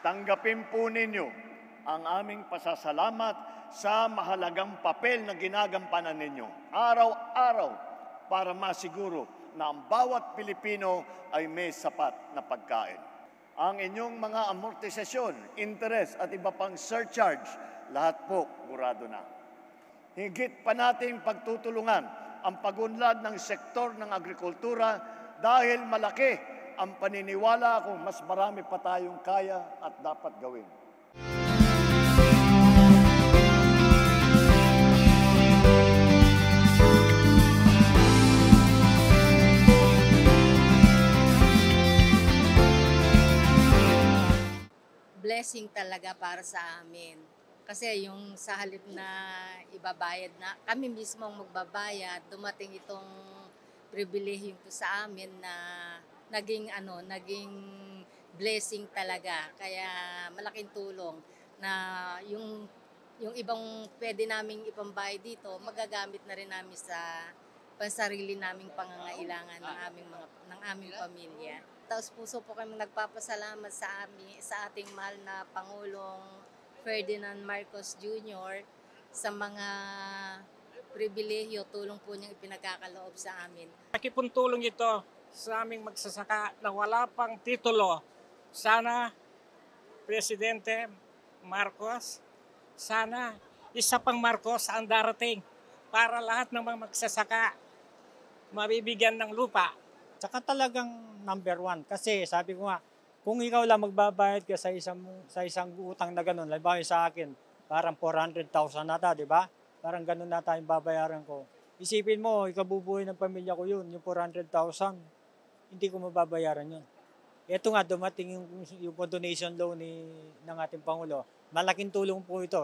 tanggapin po ninyo ang aming pasasalamat sa mahalagang papel na ginagampanan ninyo araw-araw para masiguro na ang bawat Pilipino ay may sapat na pagkain. Ang inyong mga amortisasyon, interest at iba pang surcharge, lahat po burado na. Higit pa nating pagtutulungan ang pagunlad ng sektor ng agrikultura dahil malaki ang paniniwala kung mas marami pa tayong kaya at dapat gawin. blessing talaga para sa amin. Kasi yung sa halip na ibabayad na, kami mismo ang magbabayad, dumating itong pribilehyo to sa amin na naging ano, naging blessing talaga. Kaya malaking tulong na yung yung ibang pwede naming ipambayad dito, magagamit na rin namin sa pansarili naming pangangailangan ng aming mga ng aming pamilya. Taos puso po kami nagpapasalamat sa amin sa ating mahal na Pangulong Ferdinand Marcos Jr. sa mga pribilehyo, tulong po niyang ipinagkakaloob sa amin. Nakipong tulong ito sa aming magsasaka na wala pang titulo. Sana, Presidente Marcos, sana isa pang Marcos ang darating para lahat ng mga magsasaka mabibigyan ng lupa. Tsaka talagang number one. Kasi sabi ko nga, kung ikaw lang magbabayad ka sa isang, sa isang utang na ganun, halimbawa sa akin, parang 400,000 nata, di ba? Parang ganun na tayong babayaran ko. Isipin mo, ikabubuhay ng pamilya ko yun, yung 400,000, hindi ko mababayaran yun. Ito nga, dumating yung, yung donation loan ni, ng ating Pangulo. Malaking tulong po ito.